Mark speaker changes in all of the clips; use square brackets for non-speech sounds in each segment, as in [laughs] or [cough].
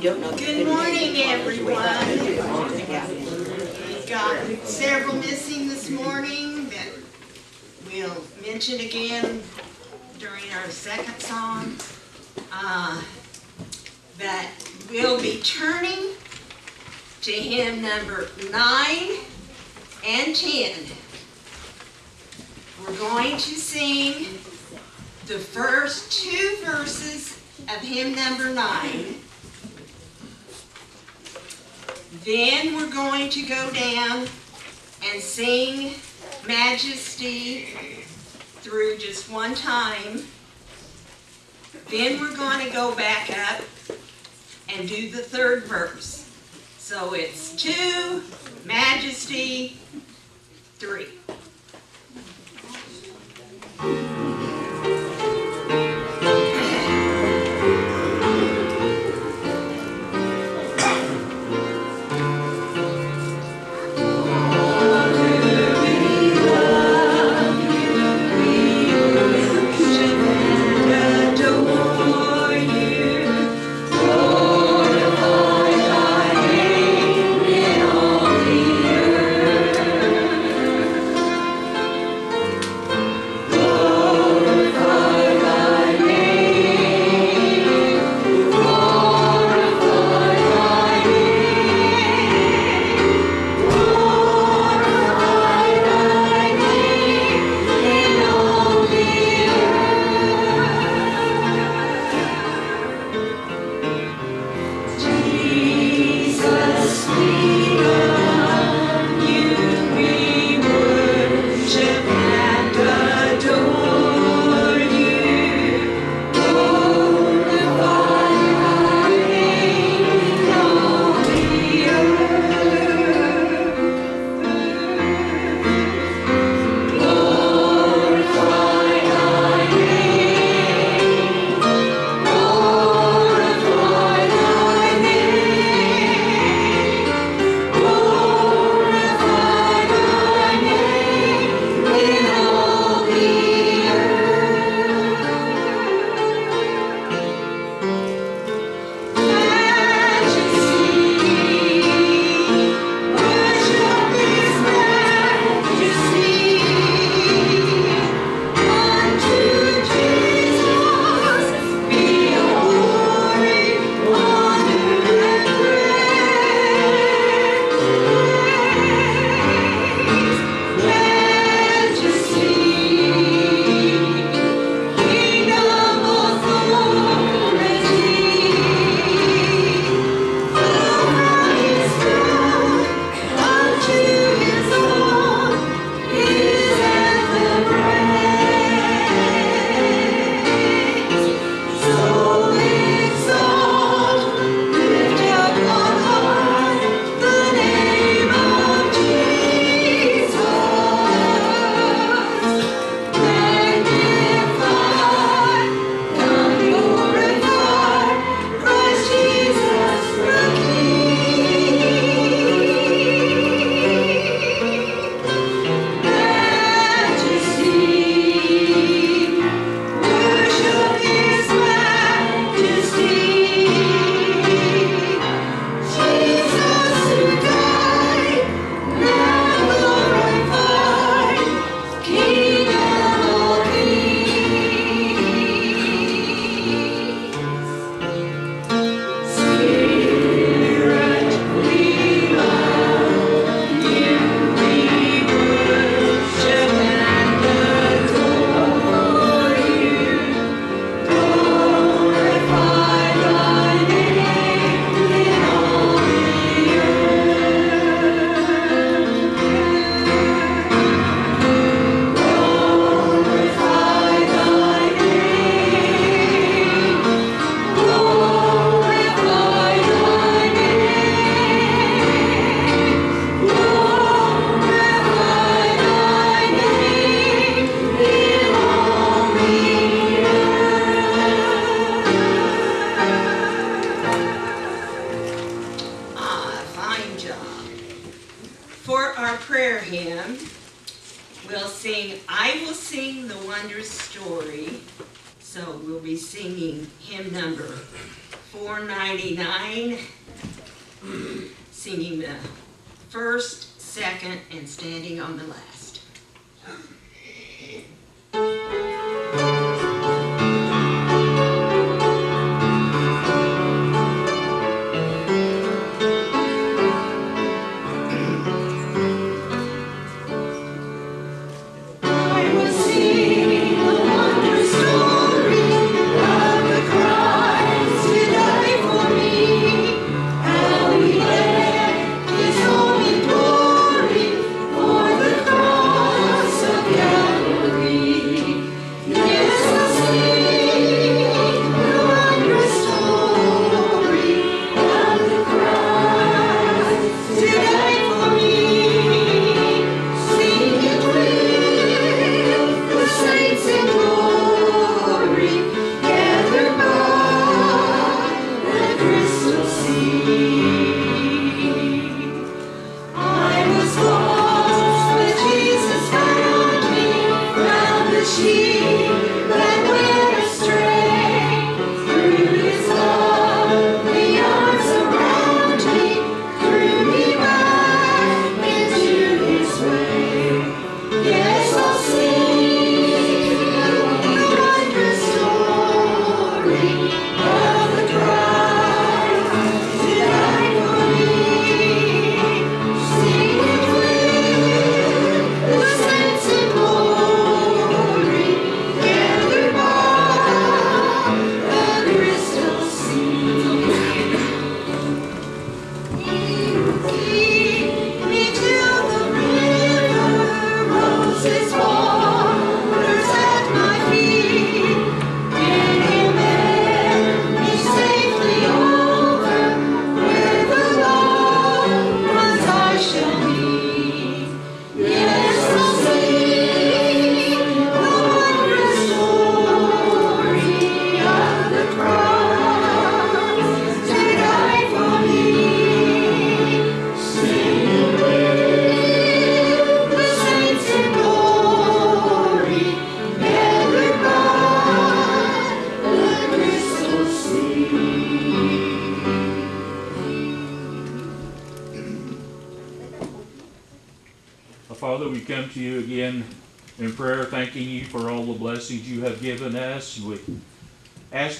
Speaker 1: you don't know.
Speaker 2: Good morning, everyone. We've got several missing this morning that we'll mention again during our second song. Uh, That we'll be turning to hymn number nine and ten. We're going to sing the first two verses of hymn number nine. Then we're going to go down and sing Majesty through just one time. Then we're going to go back up and do the third verse. So it's two, Majesty, three.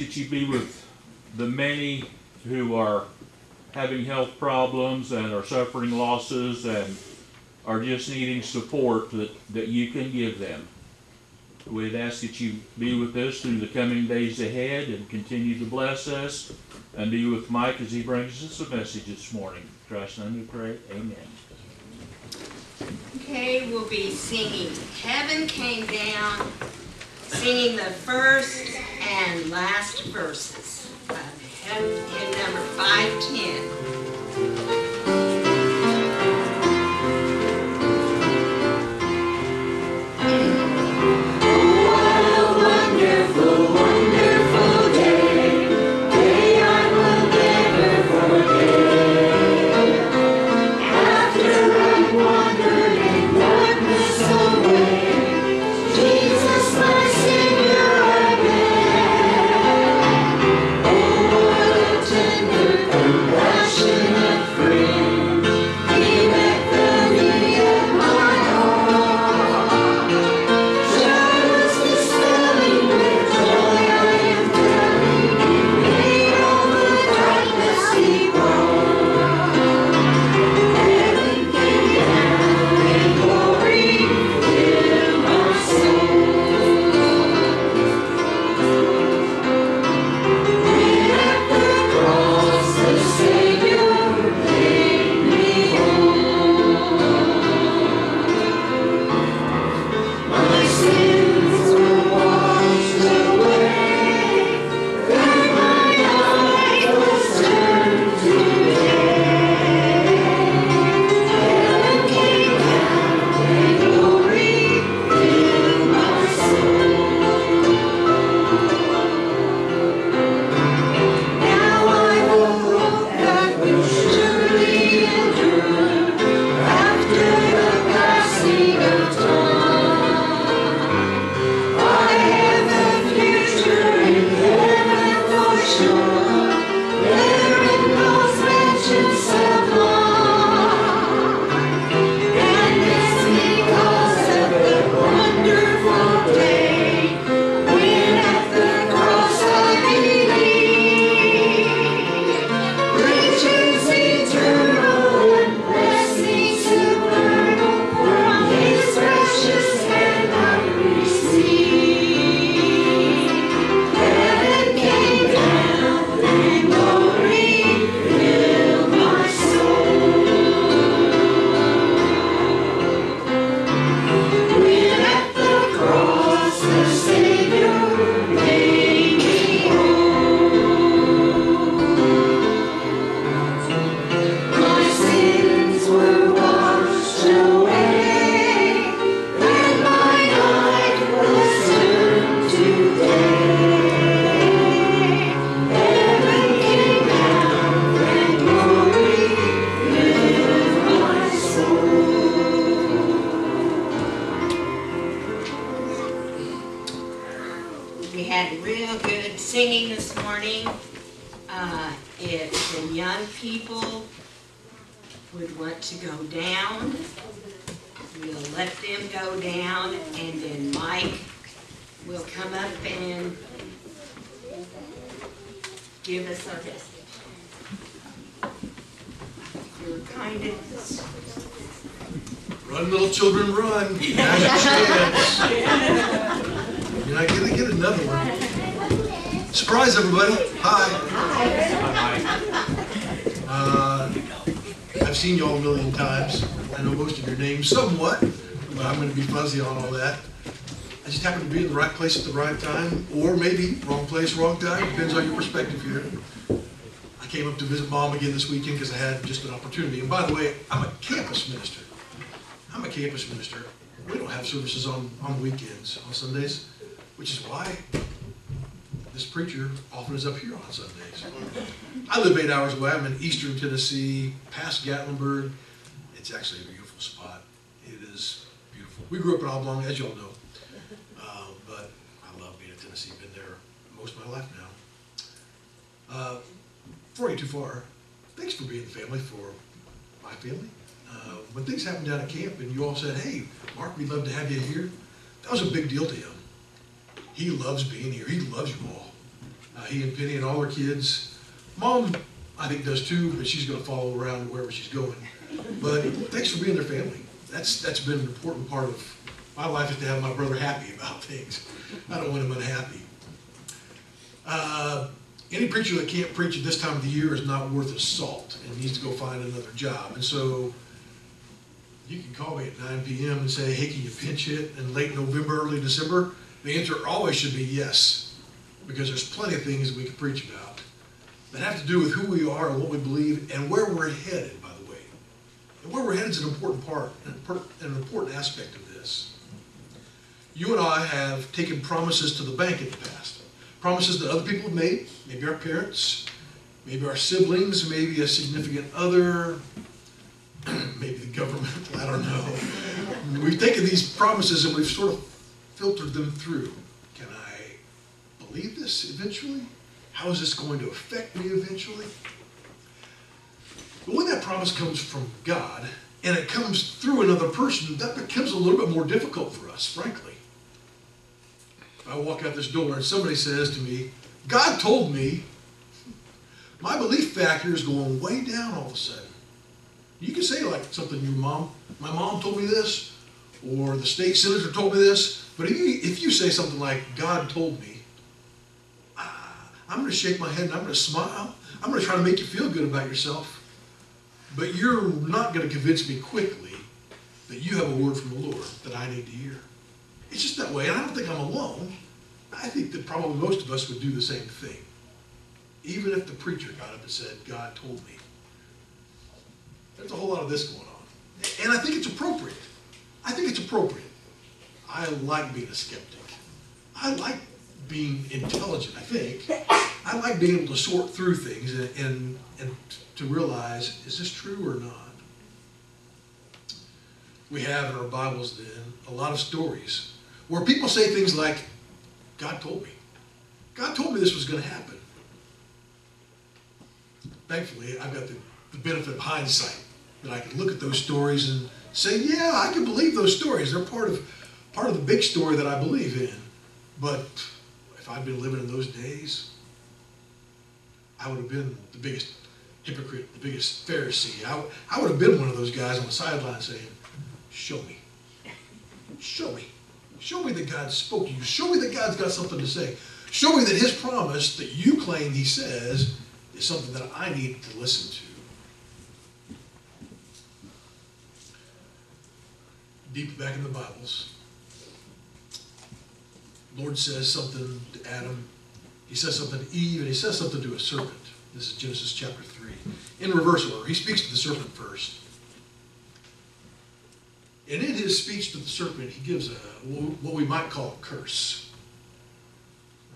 Speaker 2: that
Speaker 1: you be with the many who are having health problems and are suffering losses and are just needing support that, that you can give them. We'd ask that you be with us through the coming days ahead and continue to bless us and be with Mike as he brings us a message this morning. Christ name we pray. Amen.
Speaker 2: Okay, we'll be singing Heaven Came Down singing the first and last verses of hymn, number 510.
Speaker 3: Place at the right time, or maybe wrong place, wrong time, depends on your perspective here. I came up to visit mom again this weekend because I had just an opportunity. And by the way, I'm a campus minister. I'm a campus minister. We don't have services on, on weekends, on Sundays, which is why this preacher often is up here on Sundays. I live eight hours away. I'm in eastern Tennessee, past Gatlinburg. It's actually a beautiful spot. It is beautiful. We grew up in Oblong, as y'all know. Uh, but I love being in Tennessee. Been there most of my life now. Uh, before I too far, thanks for being the family for my family. Uh, when things happened down at camp and you all said, hey, Mark, we'd love to have you here, that was a big deal to him. He loves being here. He loves you all. Uh, he and Penny and all her kids. Mom, I think, does too, but she's going to follow around wherever she's going. But thanks for being their family. That's, that's been an important part of my life is to have my brother happy about things. I don't want him unhappy. Uh, any preacher that can't preach at this time of the year is not worth his salt and needs to go find another job. And so you can call me at 9 p.m. and say, hey, can you pinch hit in late November, early December? The answer always should be yes, because there's plenty of things we can preach about that have to do with who we are and what we believe and where we're headed, by the way. And where we're headed is an important part, an important, an important aspect of this. You and I have taken promises to the bank in the past, promises that other people have made, maybe our parents, maybe our siblings, maybe a significant other, [clears throat] maybe the government, [laughs] I don't know. We've taken these promises and we've sort of filtered them through. Can I believe this eventually? How is this going to affect me eventually? But when that promise comes from God and it comes through another person, that becomes a little bit more difficult for us, frankly. I walk out this door and somebody says to me, God told me, my belief factor is going way down all of a sudden. You can say like something your mom, my mom told me this, or the state senator told me this, but if you, if you say something like, God told me, ah, I'm going to shake my head and I'm going to smile. I'm going to try to make you feel good about yourself. But you're not going to convince me quickly that you have a word from the Lord that I need to hear. It's just that way, and I don't think I'm alone. I think that probably most of us would do the same thing. Even if the preacher got up and said, God told me. There's a whole lot of this going on. And I think it's appropriate. I think it's appropriate. I like being a skeptic. I like being intelligent, I think. I like being able to sort through things and, and, and to realize, is this true or not? We have in our Bibles then a lot of stories where people say things like, God told me. God told me this was going to happen. Thankfully, I've got the, the benefit of hindsight that I can look at those stories and say, yeah, I can believe those stories. They're part of part of the big story that I believe in. But if I'd been living in those days, I would have been the biggest hypocrite, the biggest Pharisee. I, I would have been one of those guys on the sideline saying, show me. Show me. Show me that God spoke to you. Show me that God's got something to say. Show me that his promise that you claim he says is something that I need to listen to. Deep back in the Bibles, Lord says something to Adam. He says something to Eve, and he says something to a serpent. This is Genesis chapter 3. In reverse order, he speaks to the serpent first. And in his speech to the serpent, he gives a what we might call a curse.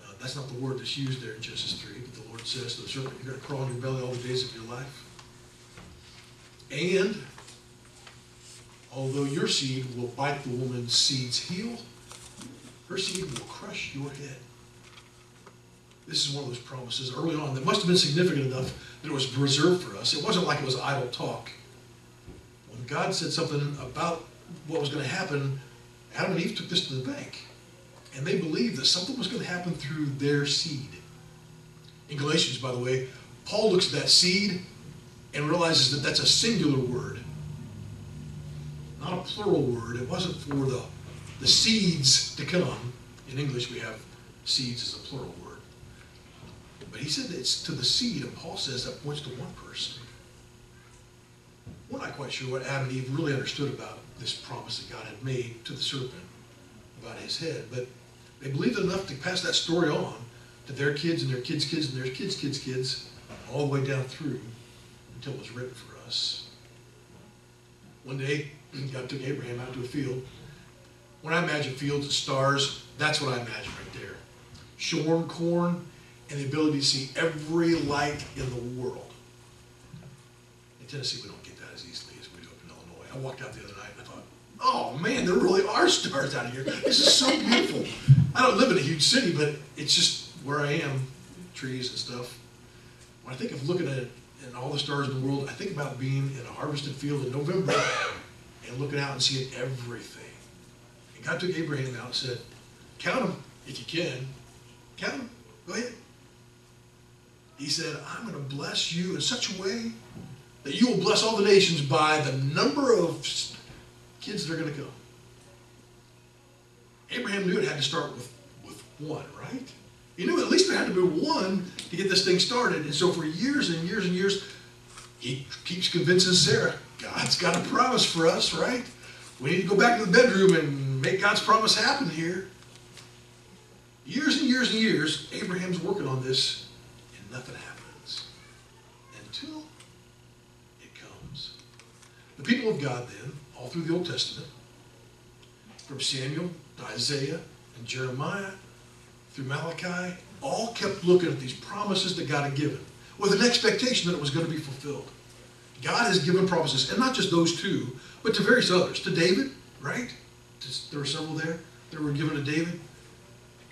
Speaker 3: Uh, that's not the word that's used there in Genesis 3, but the Lord says to the serpent, You're going to crawl on your belly all the days of your life. And although your seed will bite the woman's seed's heel, her seed will crush your head. this is one of those promises early on that must have been significant enough that it was preserved for us. It wasn't like it was idle talk. When God said something about what was going to happen, Adam and Eve took this to the bank. And they believed that something was going to happen through their seed. In Galatians, by the way, Paul looks at that seed and realizes that that's a singular word, not a plural word. It wasn't for the, the seeds to come. In English, we have seeds as a plural word. But he said it's to the seed, and Paul says that points to one person. We're not quite sure what Adam and Eve really understood about this promise that God had made to the serpent about his head, but they believed enough to pass that story on to their kids and their kids' kids and their kids' kids' kids, all the way down through until it was written for us. One day, God took Abraham out to a field. When I imagine fields and stars, that's what I imagine right there. Shorn corn and the ability to see every light in the world. In Tennessee, we don't get that as easily as we do up in Illinois. I walked out the other night and I thought, oh man, there really are stars out here. This is so beautiful. I don't live in a huge city, but it's just where I am, trees and stuff. When I think of looking at and all the stars in the world, I think about being in a harvested field in November and looking out and seeing everything. And God took Abraham out and said, count them if you can. Count them. Go ahead. He said, I'm going to bless you in such a way that you will bless all the nations by the number of kids that are going to come. Abraham knew it had to start with, with one, right? He knew at least there had to be one to get this thing started. And so for years and years and years, he keeps convincing Sarah, God's got a promise for us, right? We need to go back to the bedroom and make God's promise happen here. Years and years and years, Abraham's working on this, and nothing happens until it comes. The people of God, then, all through the Old Testament, from Samuel to Isaiah and Jeremiah through Malachi, all kept looking at these promises that God had given with an expectation that it was going to be fulfilled. God has given promises, and not just those two, but to various others. To David, right? There were several there that were given to David,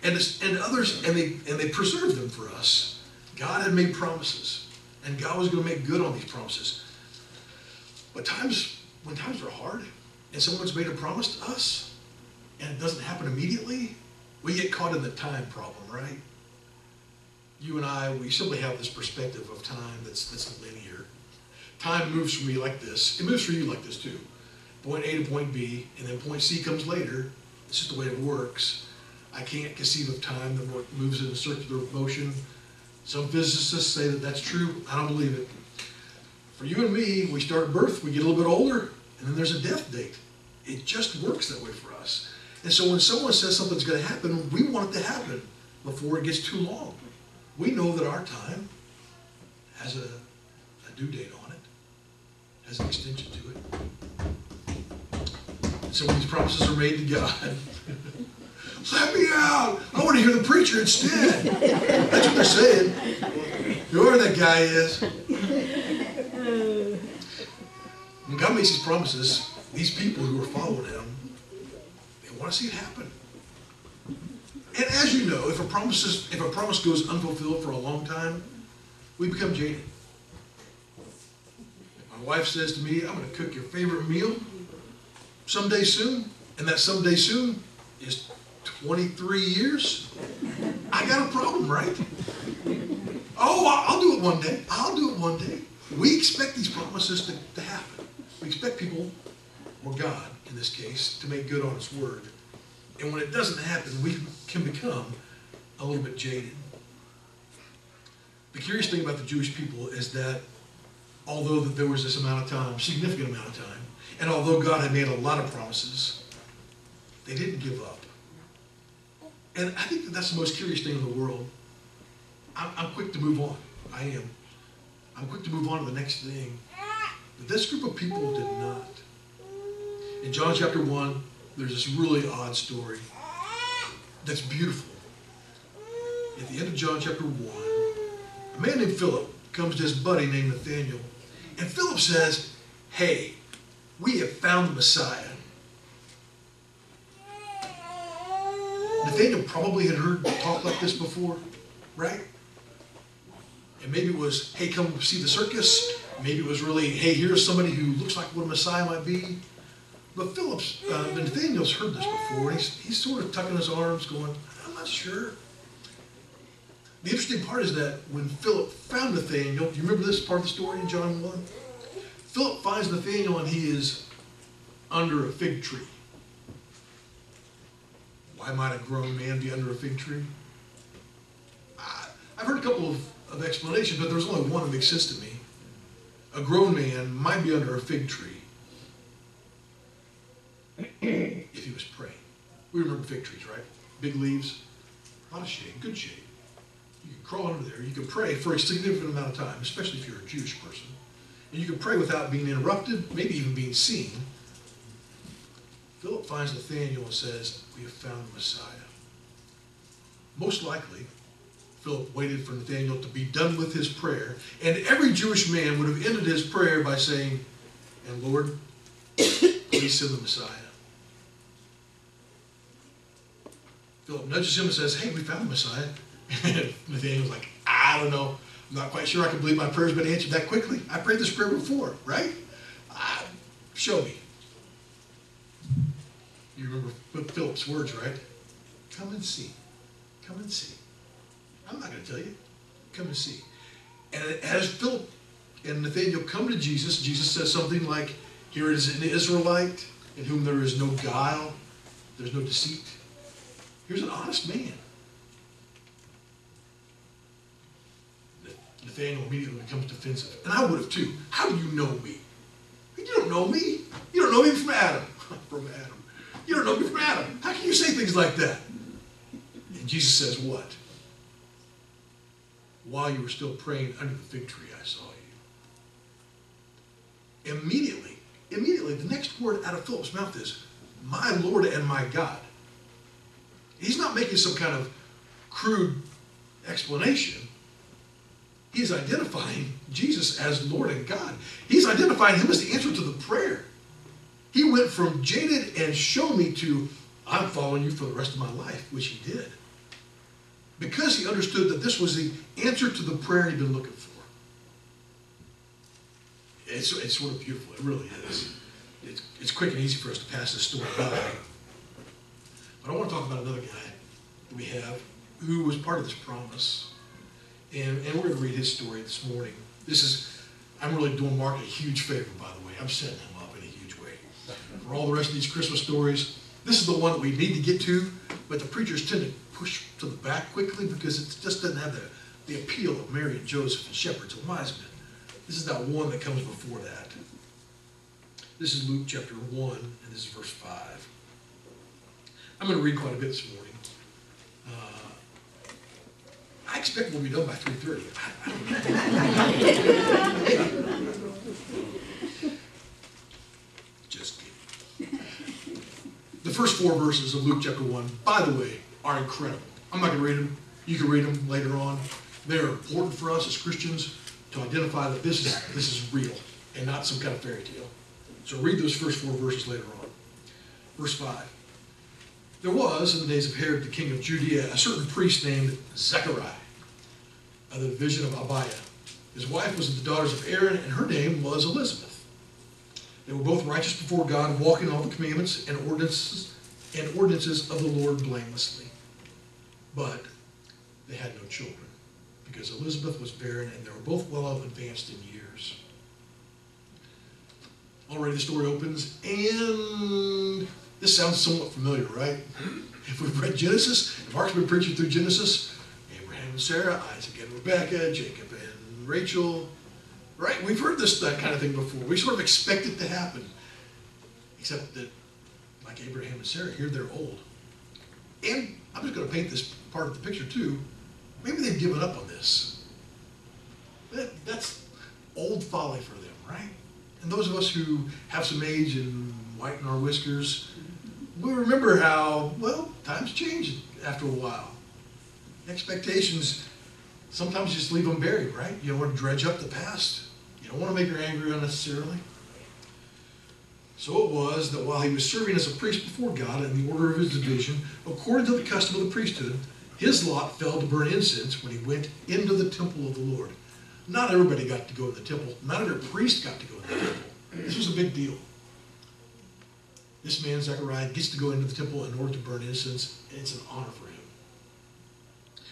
Speaker 3: and and others, and they and they preserved them for us. God had made promises, and God was going to make good on these promises. But times when times are hard, and someone's made a promise to us, and it doesn't happen immediately, we get caught in the time problem, right? You and I, we simply have this perspective of time that's that's linear. Time moves for me like this. It moves for you like this too. Point A to point B, and then point C comes later. It's just the way it works. I can't conceive of time that moves in a circular motion. Some physicists say that that's true. I don't believe it. For you and me, we start at birth, we get a little bit older, and then there's a death date. It just works that way for us. And so when someone says something's going to happen, we want it to happen before it gets too long. We know that our time has a, a due date on it, has an extension to it. So when these promises are made to God, [laughs] let me out. I want to hear the preacher instead. That's what they're saying. Whoever that guy is. When God makes these promises, these people who are following him, they want to see it happen. And as you know, if a promise is, if a promise goes unfulfilled for a long time, we become jaded. My wife says to me, I'm going to cook your favorite meal someday soon, and that someday soon is 23 years, I got a problem, right? Oh, I'll do it one day. I'll do it one day. We expect these promises to, to happen. We expect people, or God in this case, to make good on His word. And when it doesn't happen, we can become a little bit jaded. The curious thing about the Jewish people is that although that there was this amount of time, significant amount of time, and although God had made a lot of promises, they didn't give up. And I think that that's the most curious thing in the world. I'm, I'm quick to move on. I am. I'm quick to move on to the next thing. But this group of people did not. In John chapter 1, there's this really odd story that's beautiful. At the end of John chapter 1, a man named Philip comes to his buddy named Nathaniel. And Philip says, Hey, we have found the Messiah. Nathaniel probably had heard talk like this before. right? And maybe it was, hey, come see the circus. Maybe it was really, hey, here's somebody who looks like what a Messiah might be. But Philip's, uh, Nathaniel's heard this before. and He's, he's sort of tucking his arms, going, I'm not sure. The interesting part is that when Philip found Nathaniel, do you remember this part of the story in John 1? Philip finds Nathaniel and he is under a fig tree. Why might a grown man be under a fig tree? I- I've heard a couple of, of explanations, but there's only one that makes sense to me. A grown man might be under a fig tree if he was praying. We remember fig trees, right? Big leaves, a lot of shade, good shade. You can crawl under there. You can pray for a significant amount of time, especially if you're a Jewish person. And you can pray without being interrupted, maybe even being seen. Philip finds Nathanael and says, We have found the Messiah. Most likely, Philip waited for Nathanael to be done with his prayer, and every Jewish man would have ended his prayer by saying, And Lord, please send the Messiah. Philip nudges him and says, Hey, we found the Messiah. And [laughs] Nathaniel's like, I don't know. I'm not quite sure I can believe my prayer's been answered that quickly. I prayed this prayer before, right? Ah, show me. You remember Philip's words, right? Come and see. Come and see. I'm not going to tell you. Come and see. And as Philip and Nathaniel come to Jesus, Jesus says something like, Here is an Israelite in whom there is no guile, there's no deceit. Here's an honest man. Nathaniel immediately becomes defensive. And I would have too. How do you know me? You don't know me. You don't know me from Adam. [laughs] from Adam. You don't know me from Adam. How can you say things like that? And Jesus says, What? While you were still praying under the fig tree, I saw you. Immediately, immediately, the next word out of Philip's mouth is, My Lord and my God. He's not making some kind of crude explanation. He's identifying Jesus as Lord and God. He's identifying him as the answer to the prayer. He went from jaded and show me to I'm following you for the rest of my life, which he did. Because he understood that this was the answer to the prayer he'd been looking for. It's, it's sort of beautiful. It really is. It's, it's quick and easy for us to pass this story by. But I want to talk about another guy that we have who was part of this promise. And, and we're going to read his story this morning. This is, I'm really doing Mark a huge favor, by the way. I'm setting him up in a huge way. For all the rest of these Christmas stories, this is the one that we need to get to, but the preachers tend to to the back quickly because it just doesn't have the, the appeal of Mary and Joseph and shepherds and wise men. This is that one that comes before that. This is Luke chapter 1, and this is verse 5. I'm going to read quite a bit this morning. Uh, I expect we'll be done by 3.30. [laughs] Just kidding. The first four verses of Luke chapter 1, by the way, are incredible. I'm not going to read them. You can read them later on. They're important for us as Christians to identify that this is, this is real and not some kind of fairy tale. So read those first four verses later on. Verse 5. There was, in the days of Herod the king of Judea, a certain priest named Zechariah of the division of Abijah. His wife was the daughters of Aaron, and her name was Elizabeth. They were both righteous before God, walking all the commandments and ordinances and ordinances of the Lord blamelessly. But they had no children, because Elizabeth was barren, and they were both well advanced in years. Already the story opens, and this sounds somewhat familiar, right? If we've read Genesis, if Mark's been preaching through Genesis, Abraham and Sarah, Isaac and Rebekah, Jacob and Rachel, right? We've heard this that kind of thing before. We sort of expect it to happen, except that, like Abraham and Sarah, here they're old. And I'm just going to paint this part of the picture too. Maybe they've given up on this. That, that's old folly for them, right? And those of us who have some age and whiten our whiskers, we remember how, well, times change after a while. Expectations, sometimes just leave them buried, right? You don't want to dredge up the past. You don't want to make her angry unnecessarily. So it was that while he was serving as a priest before God in the order of his division, according to the custom of the priesthood, his lot fell to burn incense when he went into the temple of the Lord. Not everybody got to go in the temple. Not every priest got to go in the temple. This was a big deal. This man, Zechariah, gets to go into the temple in order to burn incense, and it's an honor for him.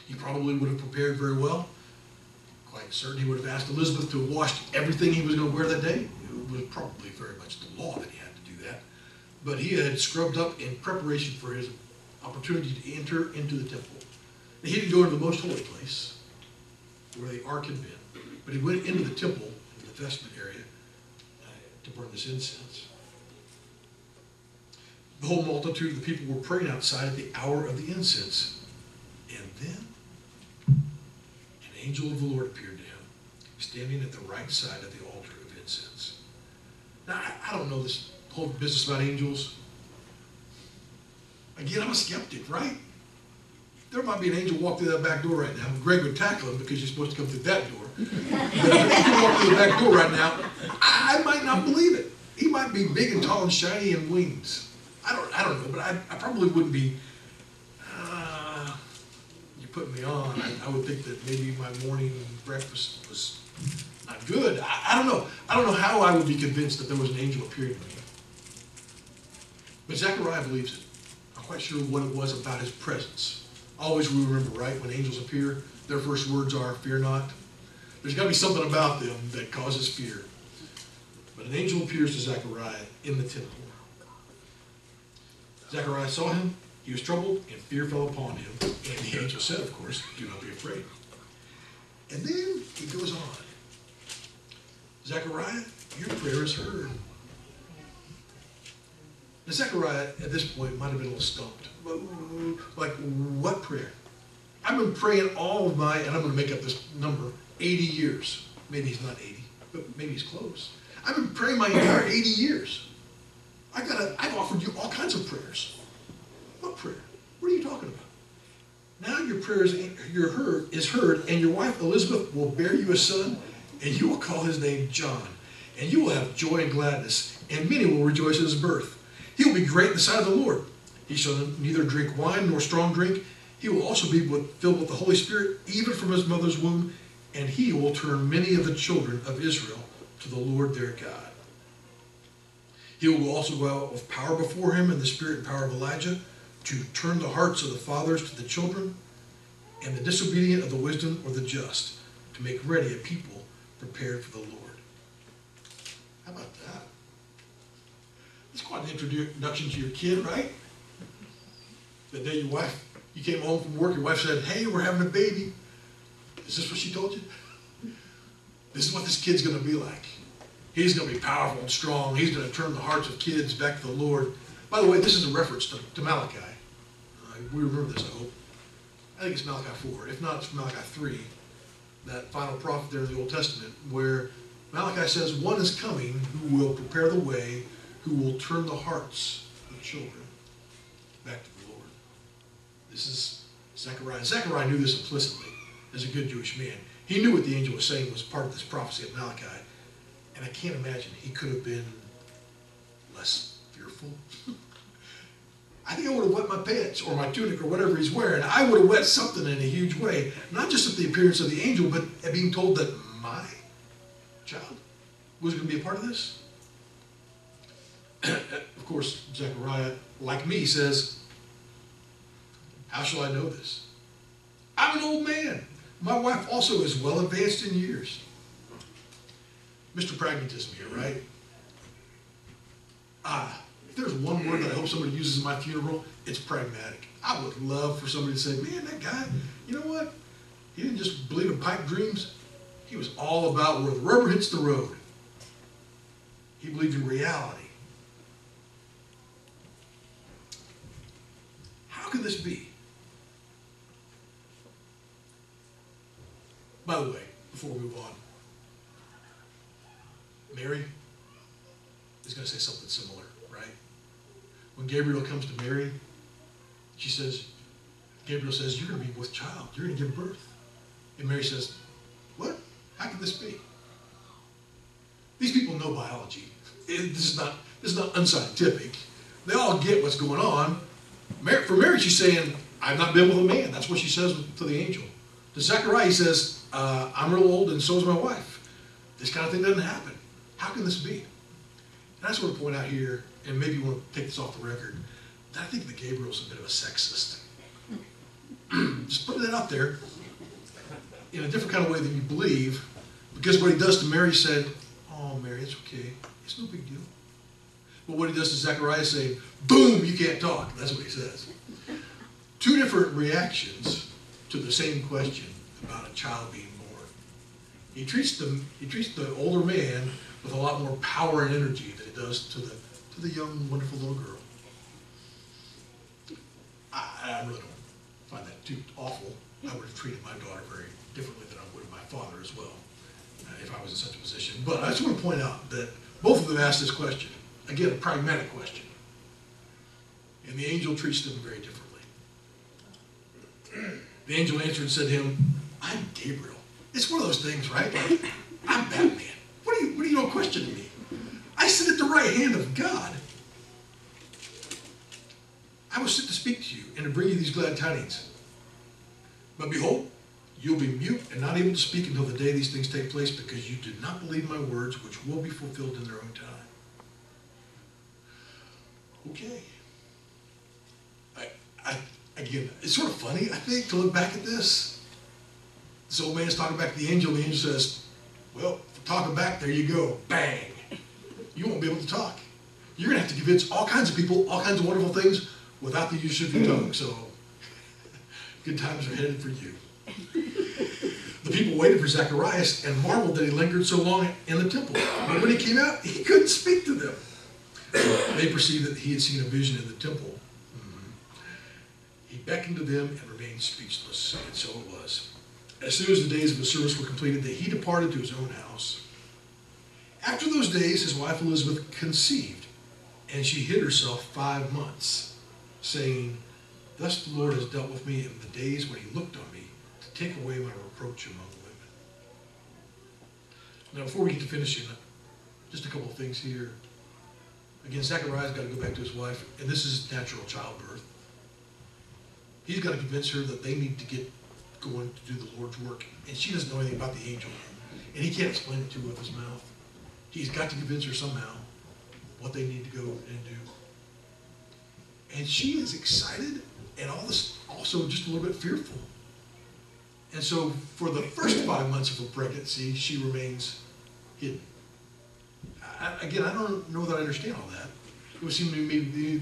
Speaker 3: He probably would have prepared very well. Quite certain he would have asked Elizabeth to wash everything he was going to wear that day. It was probably very much the law that he had to do that. But he had scrubbed up in preparation for his opportunity to enter into the temple. He didn't go into the most holy place where the ark had been, but he went into the temple, into the vestment area, uh, to burn this incense. The whole multitude of the people were praying outside at the hour of the incense. And then an angel of the Lord appeared to him, standing at the right side of the altar of incense. Now, I, I don't know this whole business about angels. Again, I'm a skeptic, right? There might be an angel walk through that back door right now. Greg would tackle him because you're supposed to come through that door. But if angel walked through the back door right now, I, I might not believe it. He might be big and tall and shiny and wings. I don't, I don't know, but I, I probably wouldn't be. Uh, you put me on. I, I would think that maybe my morning breakfast was not good. I, I don't know. I don't know how I would be convinced that there was an angel appearing to me. But Zechariah believes it. I'm quite sure what it was about his presence. Always we remember, right? When angels appear, their first words are, Fear not. There's got to be something about them that causes fear. But an angel appears to Zechariah in the temple. Zechariah saw him, he was troubled, and fear fell upon him. And the angel said, of course, Do not be afraid. And then he goes on. Zechariah, your prayer is heard. Now, Zechariah, at this point, might have been a little stumped. Like, what prayer? I've been praying all of my, and I'm going to make up this number, 80 years. Maybe he's not 80, but maybe he's close. I've been praying my entire 80 years. I gotta, I've offered you all kinds of prayers. What prayer? What are you talking about? Now your prayer is, your heard, is heard, and your wife Elizabeth will bear you a son, and you will call his name John. And you will have joy and gladness, and many will rejoice at his birth. He will be great in the sight of the Lord. He shall neither drink wine nor strong drink. He will also be with, filled with the Holy Spirit, even from his mother's womb, and he will turn many of the children of Israel to the Lord their God. He will also go out with power before him in the spirit and power of Elijah to turn the hearts of the fathers to the children and the disobedient of the wisdom or the just to make ready a people prepared for the Lord. How about that? That's quite an introduction to your kid, right? The day your wife, you came home from work, your wife said, hey, we're having a baby. Is this what she told you? This is what this kid's going to be like. He's going to be powerful and strong. He's going to turn the hearts of kids back to the Lord. By the way, this is a reference to, to Malachi. Uh, we remember this, I hope. I think it's Malachi 4. If not, it's Malachi 3, that final prophet there in the Old Testament, where Malachi says, One is coming who will prepare the way, who will turn the hearts of children back to the Lord. This is Zechariah. Zechariah knew this implicitly as a good Jewish man. He knew what the angel was saying was part of this prophecy of Malachi. And I can't imagine he could have been less fearful. [laughs] I think I would have wet my pants or my tunic or whatever he's wearing. I would have wet something in a huge way. Not just at the appearance of the angel, but at being told that my child was going to be a part of this. [coughs] of course, Zechariah, like me, says, How shall I know this? I'm an old man. My wife also is well advanced in years. Mr. Pragmatism here, right? Ah, if there's one word that I hope somebody uses in my funeral, it's pragmatic. I would love for somebody to say, man, that guy, you know what? He didn't just believe in pipe dreams. He was all about where the rubber hits the road. He believed in reality. How could this be? By the way, before we move on, Mary is going to say something similar, right? When Gabriel comes to Mary, she says, Gabriel says, You're going to be with child. You're going to give birth. And Mary says, What? How could this be? These people know biology. This, is not, this is not unscientific. They all get what's going on. For Mary, she's saying, I've not been with a man. That's what she says to the angel. To Zechariah, he says, uh, I'm real old and so is my wife. This kind of thing doesn't happen. How can this be? And I just want to point out here, and maybe you want to take this off the record, that I think that Gabriel's a bit of a sexist. [clears throat] just putting that out there in a different kind of way than you believe, because what he does to Mary said, Oh, Mary, it's okay. It's no big deal. But what he does to Zechariah is say, Boom, you can't talk. That's what he says. Two different reactions to the same question about a child being born. He treats them, he treats the older man with a lot more power and energy than he does to the to the young, wonderful little girl. I, I really don't find that too awful. I would have treated my daughter very differently than I would my father as well, uh, if I was in such a position. But I just want to point out that both of them asked this question. Again, a pragmatic question. And the angel treats them very differently. The angel answered and said to him, I'm Gabriel. It's one of those things, right? I'm Batman. What are you, what are you no questioning me? I sit at the right hand of God. I was sent to speak to you and to bring you these glad tidings. But behold, you'll be mute and not able to speak until the day these things take place because you did not believe my words, which will be fulfilled in their own time. Okay. I, I, again, it's sort of funny, I think, to look back at this. This old man's talking back to the angel. The angel says, Well, talking back, there you go. Bang. You won't be able to talk. You're going to have to convince all kinds of people, all kinds of wonderful things without the use of your tongue. So, good times are headed for you. The people waited for Zacharias and marveled that he lingered so long in the temple. But when he came out, he couldn't speak to them. They perceived that he had seen a vision in the temple. He beckoned to them and remained speechless, and so it was. As soon as the days of his service were completed, that he departed to his own house. After those days, his wife Elizabeth conceived, and she hid herself five months, saying, Thus the Lord has dealt with me in the days when he looked on me to take away my reproach among the women. Now, before we get to finishing, just a couple of things here. Again, Zechariah's got to go back to his wife, and this is natural childbirth. He's got to convince her that they need to get going to do the Lord's work, and she doesn't know anything about the angel, and he can't explain it to her with his mouth. He's got to convince her somehow what they need to go and do. And she is excited and all this also just a little bit fearful. And so for the first five months of her pregnancy, she remains hidden. I, again, I don't know that I understand all that. It would seem to me maybe,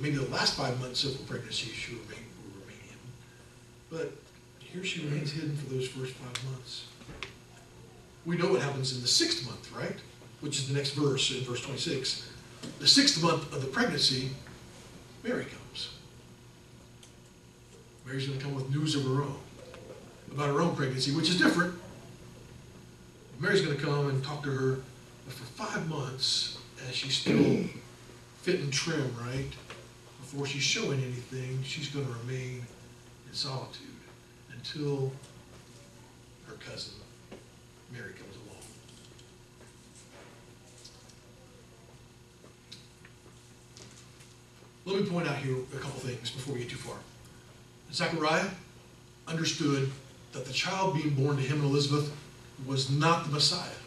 Speaker 3: maybe the last five months of her pregnancy she would remain, hidden. But here she remains hidden for those first five months. We know what happens in the sixth month, right? Which is the next verse, in verse 26. The sixth month of the pregnancy, Mary comes. Mary's going to come with news of her own, about her own pregnancy, which is different. Mary's going to come and talk to her but for five months, as she's still [clears throat] fit and trim, right? Before she's showing anything, she's going to remain in solitude until her cousin, Mary, comes along. Let me point out here a couple things before we get too far. Zechariah understood that the child being born to him and Elizabeth was not the Messiah.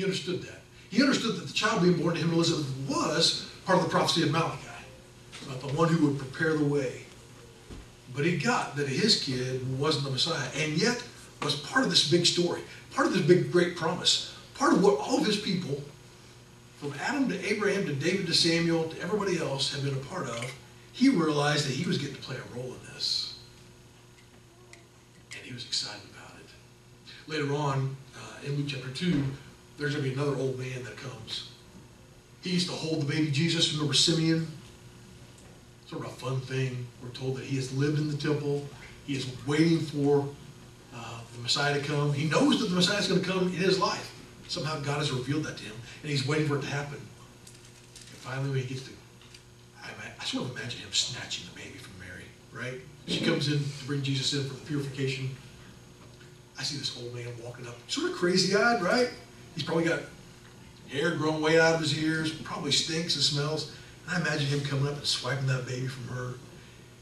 Speaker 3: He understood that. He understood that the child being born to him Elizabeth was part of the prophecy of Malachi, about the one who would prepare the way. But he got that his kid wasn't the Messiah, and yet was part of this big story, part of this big, great promise, part of what all of his people, from Adam to Abraham to David to Samuel to everybody else, have been a part of. He realized that he was getting to play a role in this. And he was excited about it. Later on, uh, in Luke chapter 2, there's going to be another old man that comes. He used to hold the baby Jesus. Remember Simeon? Sort of a fun thing. We're told that he has lived in the temple. He is waiting for uh, the Messiah to come. He knows that the Messiah is going to come in his life. Somehow God has revealed that to him, and he's waiting for it to happen. And finally, when he gets to, I, I sort of imagine him snatching the baby from Mary, right? She comes in to bring Jesus in for the purification. I see this old man walking up, sort of crazy eyed, right? He's probably got hair growing way out of his ears, probably stinks and smells. And I imagine him coming up and swiping that baby from her.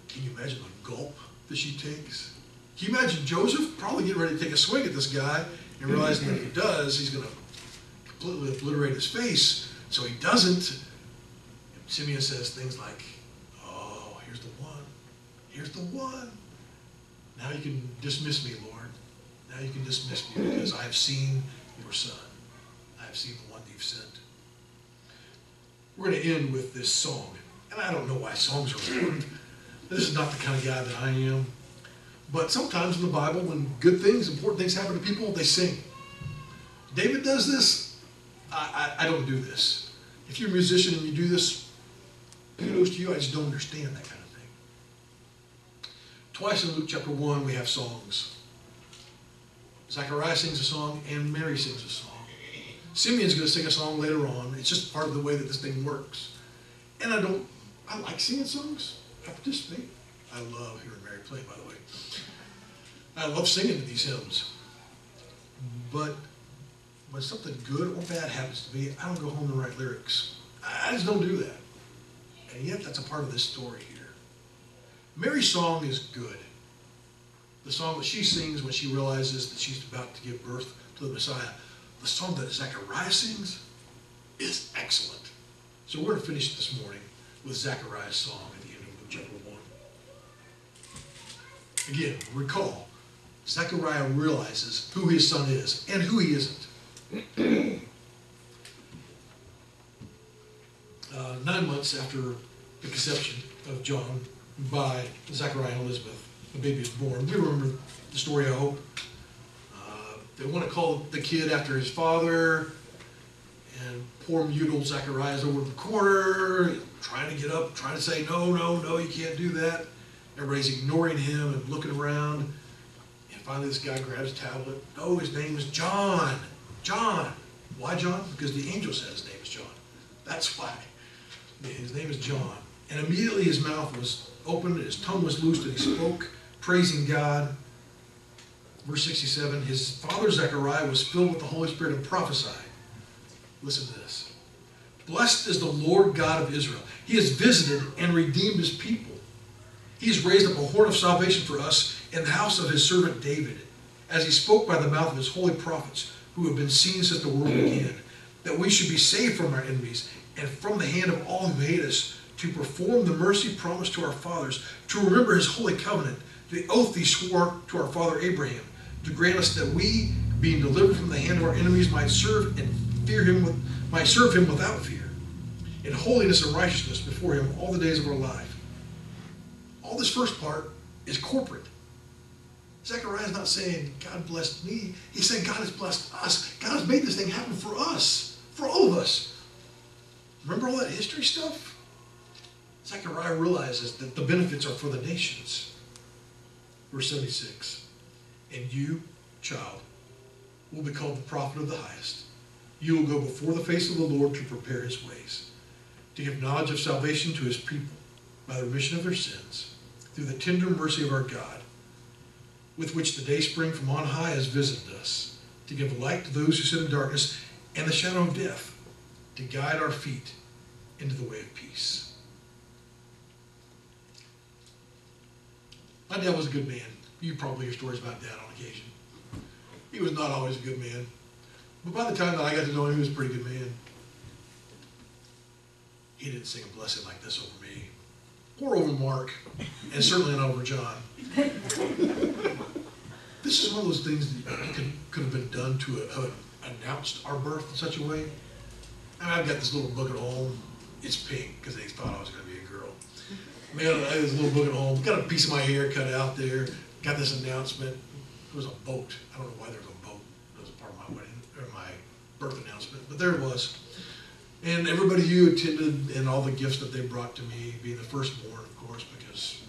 Speaker 3: Can you imagine the gulp that she takes? Can you imagine Joseph probably getting ready to take a swing at this guy and realizing that if he does, he's going to completely obliterate his face. So he doesn't. And Simeon says things like, Oh, here's the one. Here's the one. Now you can dismiss me, Lord. Now you can dismiss me because I have seen your son. Seen the one you've sent. We're going to end with this song. And I don't know why songs are important. This is not the kind of guy that I am. But sometimes in the Bible, when good things, important things happen to people, they sing. David does this. I, I, I don't do this. If you're a musician and you do this, kudos to you. I just don't understand that kind of thing. Twice in Luke chapter 1, we have songs. Zechariah sings a song and Mary sings a song. Simeon's going to sing a song later on. It's just part of the way that this thing works. And I don't, I like singing songs. I participate. I love hearing Mary play, by the way. I love singing these hymns. But when something good or bad happens to me, I don't go home and write lyrics. I just don't do that. And yet, that's a part of this story here. Mary's song is good. The song that she sings when she realizes that she's about to give birth to the Messiah. The song that Zechariah sings is excellent. So we're going to finish this morning with Zechariah's song at the end of Luke chapter 1. Again, recall, Zechariah realizes who his son is and who he isn't. [clears throat] uh, nine months after the conception of John by Zechariah and Elizabeth, the baby is born. We remember the story, I hope. They want to call the kid after his father, and poor mute old Zechariah's over the corner, trying to get up, trying to say, no, no, no, you can't do that. Everybody's ignoring him and looking around. And finally, this guy grabs a tablet. No, his name is John. John. Why John? Because the angel said his name is John. That's why. His name is John. And immediately his mouth was opened, his tongue was loosed, and he spoke, praising God. Verse 67 His father Zechariah was filled with the Holy Spirit and prophesied. Listen to this. Blessed is the Lord God of Israel. He has visited and redeemed his people. He has raised up a horn of salvation for us in the house of his servant David, as he spoke by the mouth of his holy prophets, who have been seen since the world began, that we should be saved from our enemies and from the hand of all who hate us, to perform the mercy promised to our fathers, to remember his holy covenant, the oath he swore to our father Abraham, to grant us that we, being delivered from the hand of our enemies, might serve and fear him with, might serve him without fear, in holiness and righteousness before him all the days of our life. All this first part is corporate. Zechariah is not saying, God blessed me. He's saying, God has blessed us. God has made this thing happen for us, for all of us. Remember all that history stuff? Zechariah realizes that the benefits are for the nations. Verse 76 And you, child, will be called the prophet of the highest. You will go before the face of the Lord to prepare his ways, to give knowledge of salvation to his people by the remission of their sins, through the tender mercy of our God, with which the day spring from on high has visited us, to give light to those who sit in darkness and the shadow of death, to guide our feet into the way of peace. My dad was a good man. You probably hear stories about dad on occasion. He was not always a good man. But by the time that I got to know him, he was a pretty good man. He didn't sing a blessing like this over me, or over Mark, and certainly not over John. [laughs] this is one of those things that could, could have been done to have announced our birth in such a way. And I've got this little book at home. It's pink because they thought I was going to be a girl. Man, I had this little book at home. Got a piece of my hair cut out there. Got this announcement. It was a boat. I don't know why there was a boat. It was part of my wedding or my birth announcement, but there it was. And everybody who attended and all the gifts that they brought to me, being the firstborn, of course, because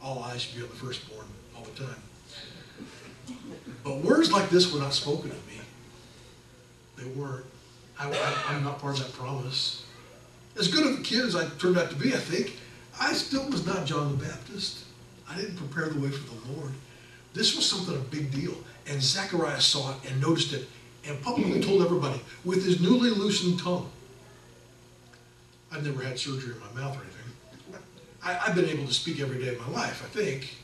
Speaker 3: all eyes should be on the firstborn all the time. But words like this were not spoken of me. They weren't. I, I'm not part of that promise. As good of a kid as I turned out to be, I think, I still was not John the Baptist. I didn't prepare the way for the Lord. This was something a big deal. And Zechariah saw it and noticed it and publicly told everybody with his newly loosened tongue. I've never had surgery in my mouth or anything. I, I've been able to speak every day of my life, I think.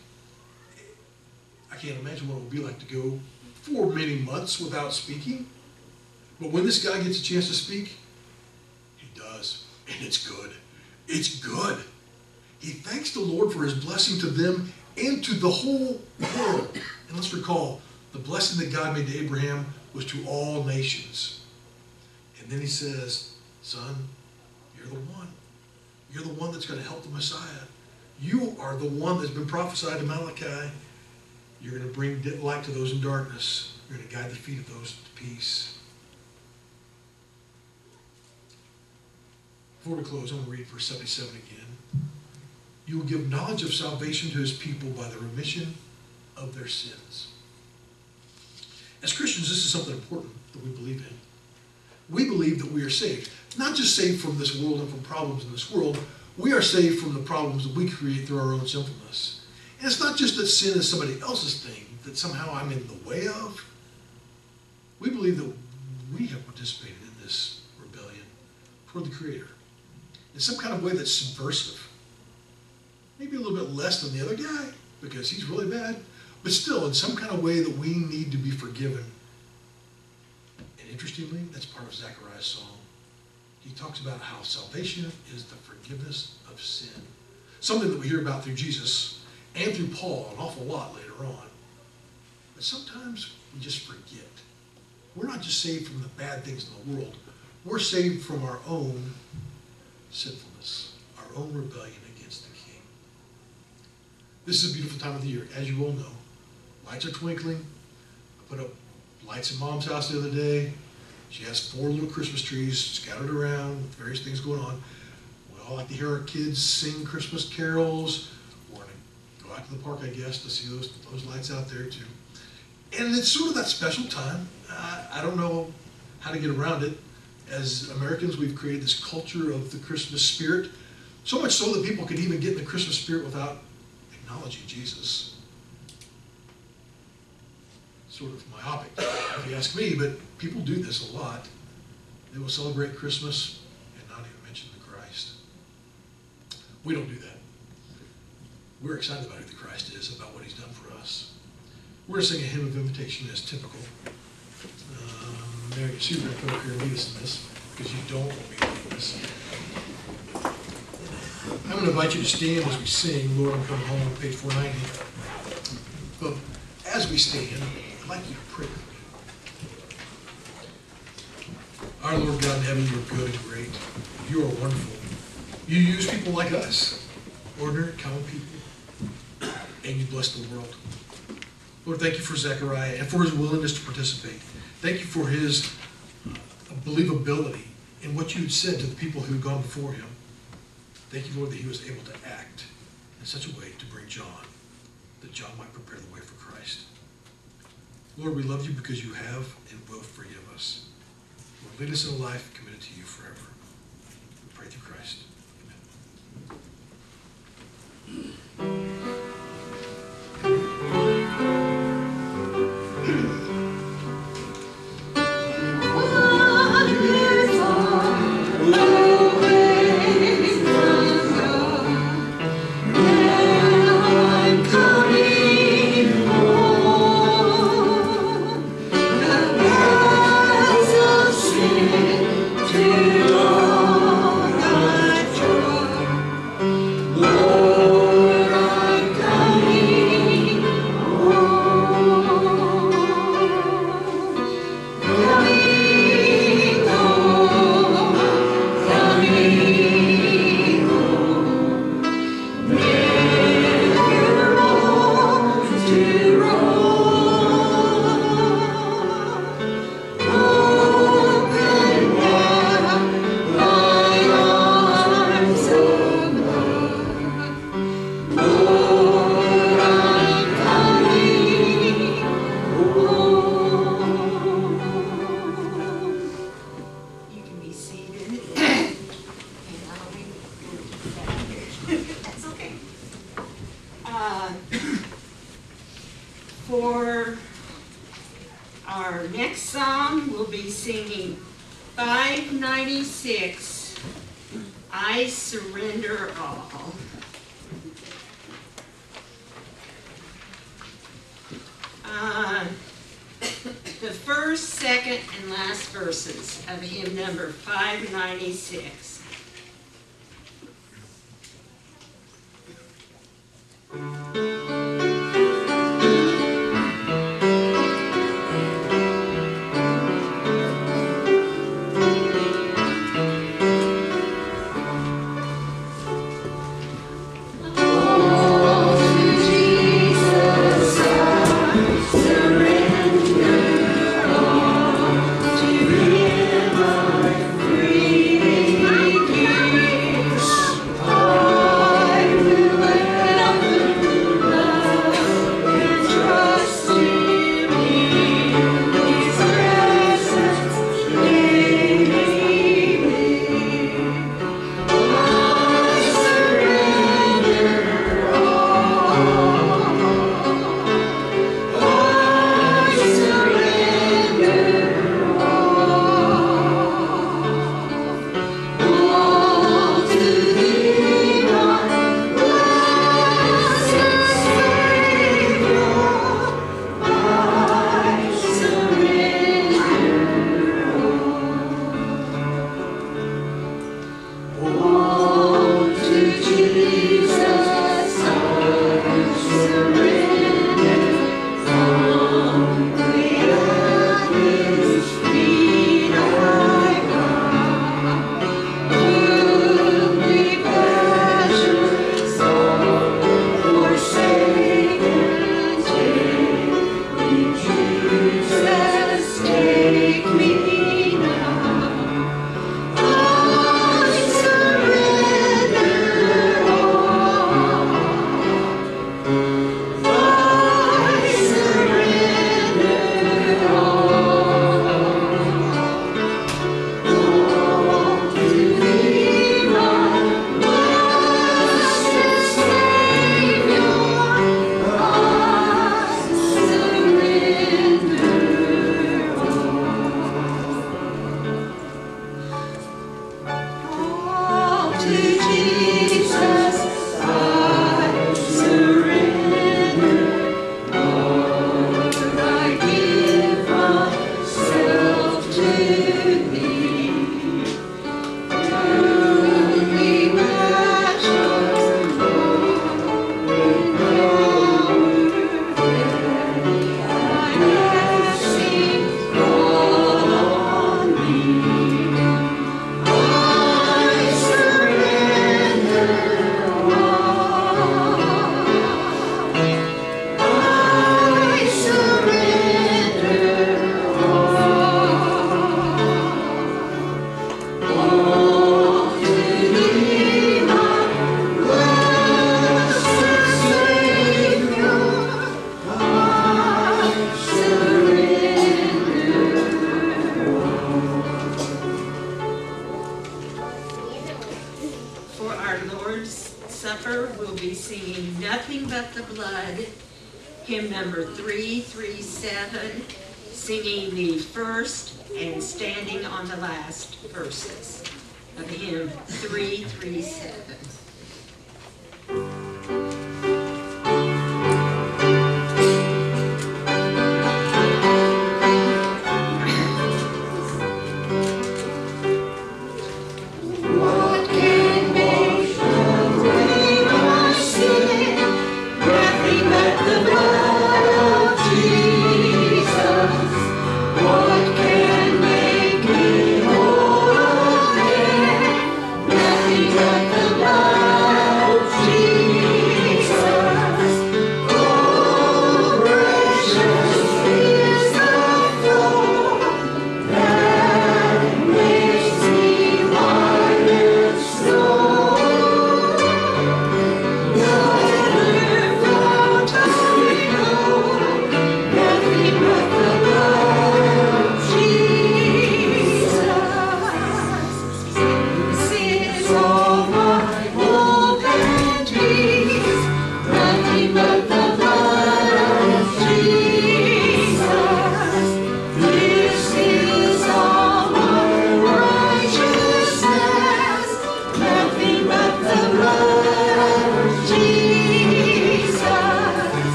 Speaker 3: I can't imagine what it would be like to go for many months without speaking. But when this guy gets a chance to speak, he does, and it's good. It's good. He thanks the Lord for his blessing to them and to the whole world. And let's recall, the blessing that God made to Abraham was to all nations. And then he says, Son, you're the one. You're the one that's going to help the Messiah. You are the one that's been prophesied to Malachi. You're going to bring light to those in darkness. You're going to guide the feet of those to peace. Before we close, I'm going to read verse 77 again. You will give knowledge of salvation to his people by the remission of their sins. As Christians, this is something important that we believe in. We believe that we are saved. Not just saved from this world and from problems in this world, we are saved from the problems that we create through our own sinfulness. And it's not just that sin is somebody else's thing that somehow I'm in the way of. We believe that we have participated in this rebellion toward the Creator in some kind of way that's subversive. Maybe a little bit less than the other guy because he's really bad, but still in some kind of way that we need to be forgiven. And interestingly, that's part of Zechariah's song. He talks about how salvation is the forgiveness of sin. Something that we hear about through Jesus and through Paul an awful lot later on. But sometimes we just forget. We're not just saved from the bad things in the world. We're saved from our own sinfulness, our own rebellion. This is a beautiful time of the year, as you all know. Lights are twinkling. I put up lights in mom's house the other day. She has four little Christmas trees scattered around with various things going on. We all like to hear our kids sing Christmas carols. We're going to go out to the park, I guess, to see those, those lights out there too. And it's sort of that special time. Uh, I don't know how to get around it. As Americans, we've created this culture of the Christmas spirit, so much so that people can even get in the Christmas spirit without acknowledging Jesus. Sort of myopic, if you ask me, but people do this a lot. They will celebrate Christmas and not even mention the Christ. We don't do that. We're excited about who the Christ is, about what he's done for us. We're going to sing a hymn of invitation as typical. Um, Mary, Sue, going to come here lead us in this, because you don't want me to lead this. I'm going to invite you to stand as we sing, Lord, I'm coming home, page 490. But as we stand, I'd like you to pray. Our Lord God in heaven, you're good and great. You are wonderful. You use people like us, ordinary, common people, and you bless the world. Lord, thank you for Zechariah and for his willingness to participate. Thank you for his believability in what you had said to the people who had gone before him. Thank you, Lord, that he was able to act in such a way to bring John, that John might prepare the way for Christ. Lord, we love you because you have and will forgive us. Lord, lead us in a life committed to you forever. We pray through Christ. Amen.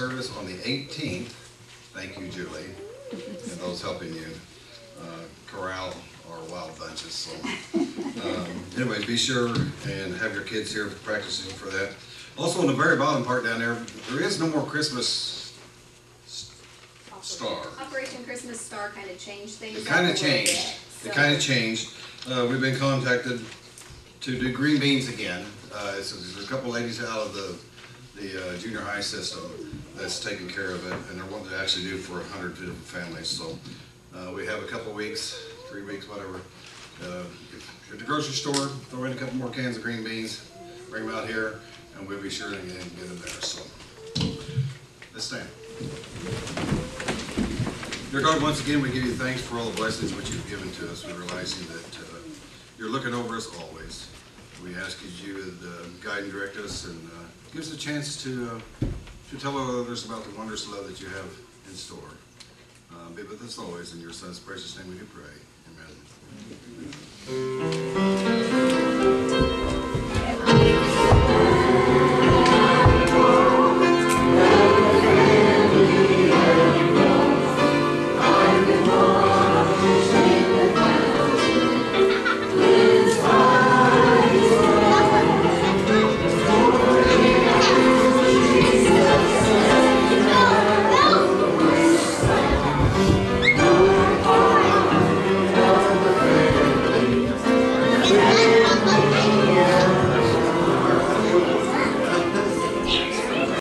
Speaker 4: Service on the eighteenth. Thank you, Julie, and those helping you uh, corral our wild bunches, so. um, Anyway, be sure and have your kids here practicing for that. Also, on the very bottom part down there, there is no more Christmas star.
Speaker 5: Operation Christmas Star kind of changed things.
Speaker 4: It kind of changed.
Speaker 5: bit,
Speaker 4: It
Speaker 5: so-
Speaker 4: kind of changed. Uh, we've been contacted to do green beans again. Uh, so there's a couple ladies out of the, the uh, junior high system that's taking care of it, and they're wanting to actually do for a hundred different families, so. Uh, we have a couple weeks, three weeks, whatever. Uh, at the grocery store, throw in a couple more cans of green beans, bring them out here, and we'll be sure to get them there, so. Let's stand. Dear God, once again, we give you thanks for all the blessings which you've given to us. We realizing that uh, you're looking over us always. We ask you would uh, guide and direct us and uh, give us a chance to, uh, to tell others about the wondrous love that you have in store. Uh, Be with us always. In your son's precious name we do pray. Amen.